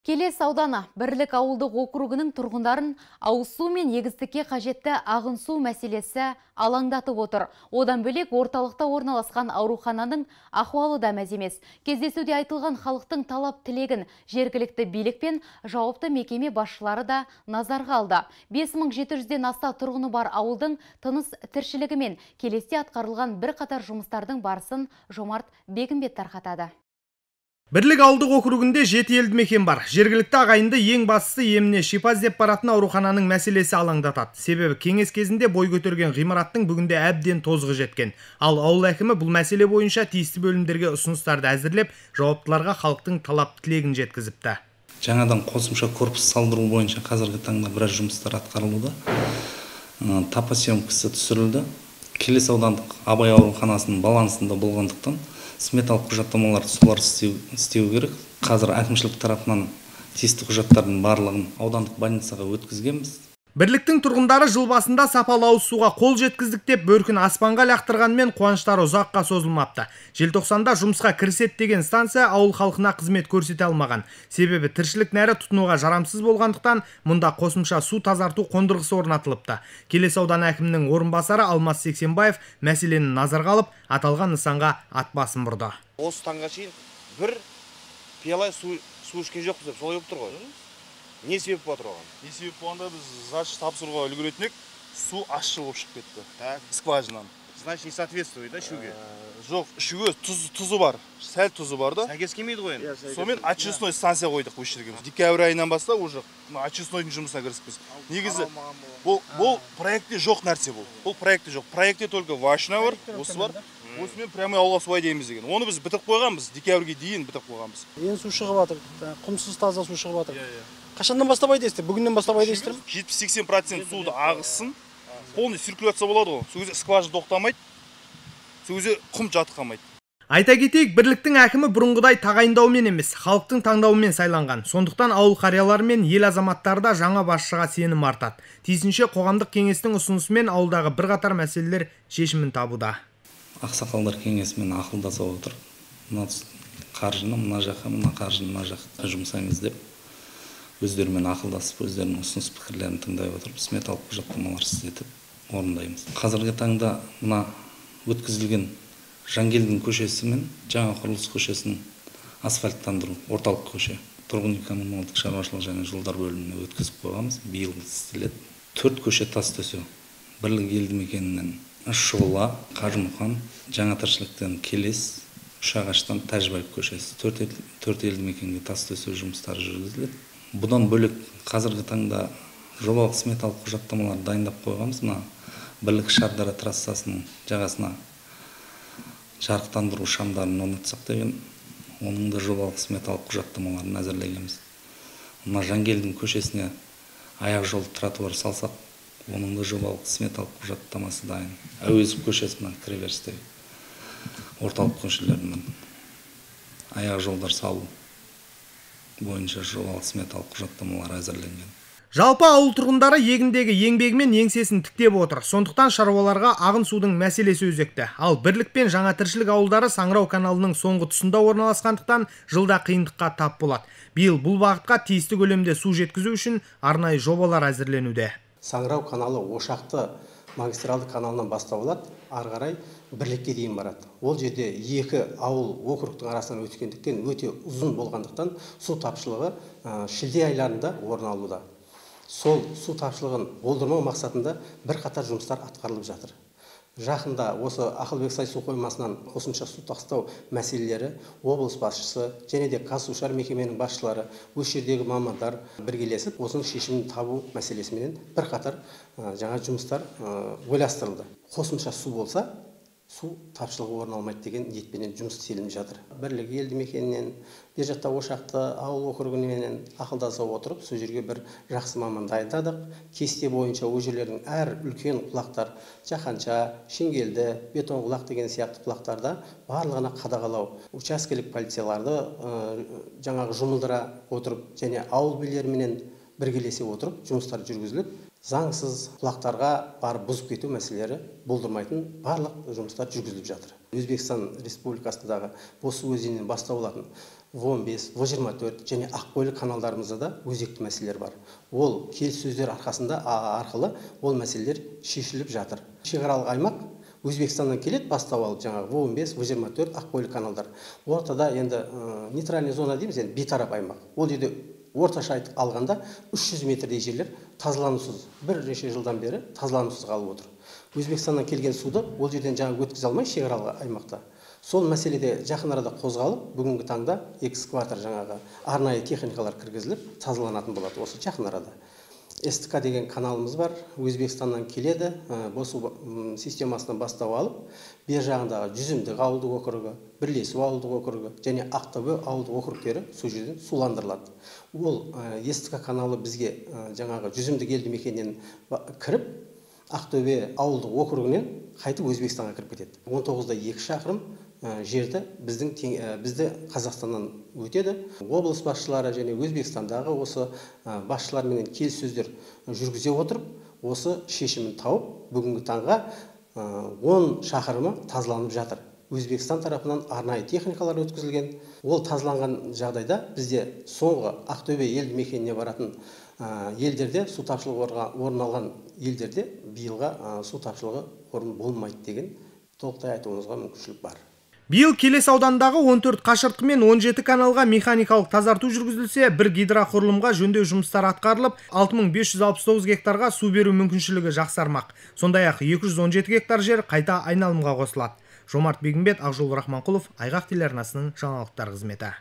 Келес ауданы бірлік ауылдық округінің тұрғындарын ауыз су мен егістікке қажетті ағын су мәселесі алаңдатып отыр. Одан бөлек орталықта орналасқан аурухананың ахуалы да мәз емес. Кездесуде айтылған халықтың талап тілегін жергілікті билік пен жауапты мекеме басшылары да назарға алды. 5700-ден аста тұрғыны бар ауылдың тыныс тіршілігі мен келесте атқарылған бір қатар жұмыстардың барысын Жомарт Бегімбет тарқатады. Бірлік ауылдық округінде жеті елді мекен бар. Жергілікті ағайынды ең бастысы еміне шипа іздеп баратын аурухананың мәселесі алаңдатады. Себебі кеңес кезінде бой көтерген ғимараттың бүгінде әбден тозығы жеткен. Ал ауыл әкімі бұл мәселе бойынша тиісті бөлімдерге ұсыныстарды әзірлеп, жауаптыларға халықтың талап тілегін жеткізіпті. Жаңадан қосымша корпус салдыру бойынша қазіргі таңда біраз жұмыстар атқарылуда. Түсірілді. Келес аудандық абай ауруханасының балансында болғандықтан сметалық құжаттамаларды солар істеу керек. Қазір әкімшілік тарапынан тиісті құжаттардың барлығын аудандық больницаға өткізгенбіз. Бірліктің тұрғындары жыл басында сапалы ауыз суға қол жеткіздік деп бөркін аспанға лақтырғанмен қуаныштары ұзаққа созылмапты. Желтоқсанда жұмысқа кіріседі деген станция ауыл халқына қызмет көрсете алмаған. Себебі тіршілік нәрі тұтынуға жарамсыз болғандықтан мұнда қосымша су тазарту қондырғысы орнатылыпты. Келес ауданы әкімінің орынбасары алмас сексенбаев мәселені назарға алып аталған нысанға ат басын бұрды. Осы таңға шейін бір пиала су ішкен жоқпыз деп солай болып тұр ғой. Не себеп болып оған. Не себеп болғанда біз значит тапсыруға үлгеретін едік су ащы болып шығып кетті. Так. Скважинадан значит не соответствует да ішуге жоқ ішуге тұз тұзы бар сәл тұзы бар да. Сәйкес келмейді ғой енді. Сонымен очистной станция қойдық осы жерге декабрь айынан бастап уже очистнойдың жұмысына кіріспіз негізі бұл бұл проектте жоқ нәрсе бұл. Бұл проектте жоқ. Проектте только вашина бар осы бар. осымен прямой ауылға су айдаймыз деген. Оны біз бітіріп қойғанбыз декабрьге дейін бітіріп қойғанбыз. Енді су шығып жатыр құмсыз таза су шығып жатыр қашаннан бастап айдайсыздар бүгіннен бастап айдайсыздар ма жетпіс сексен процент суды ағызсын. Полный циркуляция болады ғой. Сол кезде скважина тоқтамайды. Сол кезде құм жатып қалмайды Айта кетейік, бірліктің әкімі бұрынғыдай тағайындаумен емес, халықтың таңдауымен сайланған. Сондықтан ауыл қариялары мен ел азаматтары да жаңа басшыға сенім артады. Тиісінше қоғамдық кеңестің ұсынысымен ауылдағы бірқатар мәселелер шешімін табуда. Ақсақалдар кеңесімен ақылдаса отырып, мына қаржыны мына жаққа, мына қаржыны мына жаққа жұмсаймыз деп. Өздерімен ақылдасып өздерінің ұсыныс пікірлерін тыңдай отырып сметалық құжаттамалар істетіп орындаймыз. Қазіргі таңда мына өткізілген жангелдин көшесі мен жаңа құрылыс көшесін асфальттандыру орталық көше тұрғын үй коммуналдық шаруашылық және жолдар бөліміне өткізіп қойғанбыз. Биыл істеледі. Төрт көше тас төсеу. Бірлік елді мекенінен шұғыла қажымұқан жаңа тіршіліктен келес үшағаштан тәжібаев көшесі. Төрт елді мекенге тас төсеу жұмыстары жүргізіледі. Бұдан бөлек қазіргі таңда жобалық сметалық құжаттамаларды дайындап қойғанбыз. Мына бірлік шардара трассасының жағасына жарықтандыру шамдарын орнатсақ деген оның да жобалық сметалық құжаттамаларын әзірлегенбіз. Мына жангелдин көшесіне аяқ жол тротуар салсақ оның да жобалық сметалық құжаттамасы дайын. Әуезов көшесі мына кіреберістегі орталық көшелерінен аяқ жолдар салу бойынша жобалық сметалық құжаттамалар әзірленген. Жалпы ауыл тұрғындары егіндегі еңбегімен еңсесін тіктеп отыр. Сондықтан шаруаларға ағын судың мәселесі өзекті. Ал бірлік пен жаңа тіршілік ауылдары саңырау каналының соңғы тұсында орналасқандықтан жылда қиындыққа тап болады. Биыл бұл бағытқа тиісті көлемде су жеткізу үшін арнайы жобалар әзірленуде. Саңырау каналы ошақты магистралды каналынан бастау алады. Ары қарай бірлікке дейін барады. Ол жерде екі ауыл округтың арасынан өткендіктен өте ұзын болғандықтан су тапшылығы шілде айларында орын алуда. Сол су тапшылығын болдырмау мақсатында бірқатар жұмыстар атқарылып жатыр. Жақында осы ақылбек сай су қоймасынан қосымша су тастау мәселелері облыс басшысы және де қазсушар мекеменің басшылары осы жердегі мамандар біргелесіп осының шешімін табу мәселесіменен бірқатар жаңа жұмыстар ойластырылды. Қосымша су болса су тапшылығы орын алмайды деген ниетпенен жұмыс істелініп жатыр. Бірлік елді мекенінен бер жақта ошақты ауыл округіменен ақылдаса отырып сол жерге бір жақсы маман дайындадық кесте бойынша ол жерлердің әр үлкен құлақтар жақанша шеңгелді бетон құлақ деген сияқты құлақтарда барлығына қадағалау учаскелік полицияларды жаңағы жұмылдыра отырып және ауыл билеріменен біргелесе отырып жұмыстар жүргізіліп заңсыз құлақтарға барып бұзып кету мәселелері болдырмайтын барлық жұмыстар жүргізіліп жатыр. Өзбекстан республикасындағы босы өзенінен бастау алатын он бес в жиырма төрт және ақкөлік каналдарымызда да өзекті мәселелер бар. Ол келіссөздер арқасында арқылы ол мәселелер шешіліп жатыр. Шекаралық аймақ өзбекстаннан келеді бастау алып жаңағы в он бес в жиырма төрт ақкөлік каналдар. Ортада енді нейтральный зона дейміз енді бейтарап аймақ. Ол жерде орташа айтып алғанда 300 метрдей жерлер тазаланусыз бірнеше жылдан бері тазаланусыз қалып отыр. Өзбекстаннан келген суды ол жерден жаңа өткізе алмай шекаралық аймақта. Сол мәселеде жақын арада қозғалып бүгінгі таңда экскаватор жаңағы арнайы техникалар кіргізіліп тазаланатын болады осы жақын арада. Стк деген каналымыз бар. Өзбекстаннан келеді. Босу системасынан бастау алып бер жағындағы жүзімдік ауылдық округі бірлесу ауылдық округі және ақтөбе ауылдық округтері сол жерден суландырылады. Ол стк каналы бізге жаңағы жүзімдік елді мекеннен кіріп ақтөбе ауылдық округінен қайтып өзбекстанға кіріп кетеді. Он тоғызда екі шақырым жерді біздің бізді қазақстаннан өтеді. Облыс басшылары және өзбекстандағы осы басшыларменен келіссөздер жүргізе отырып осы шешімін тауып бүгінгі таңға он шақырымы тазаланып жатыр. Өзбекстан тарапынан арнайы техникалар өткізілген. Ол тазаланған жағдайда бізде соңғы ақтөбе елді мекеніне баратын елдерде су тапшылығы орын алған елдерде биылға су тапшылығы орын болмайды деген толықтай айтуымызға мүмкіншілік бар. Биыл келес аудандағы 14 қашыртқы мен 17 каналға механикалық тазарту жүргізілсе бір гидроқұрылымға жөндеу жұмыстары атқарылып 6569 гектарға су беру мүмкіншілігі жақсармақ. Сондай ақ 217 гектар жер қайта айналымға қосылады. Жомарт бегімбет ақжол рахманқұлов айғақ телеарнасының жаңалықтар қызметі.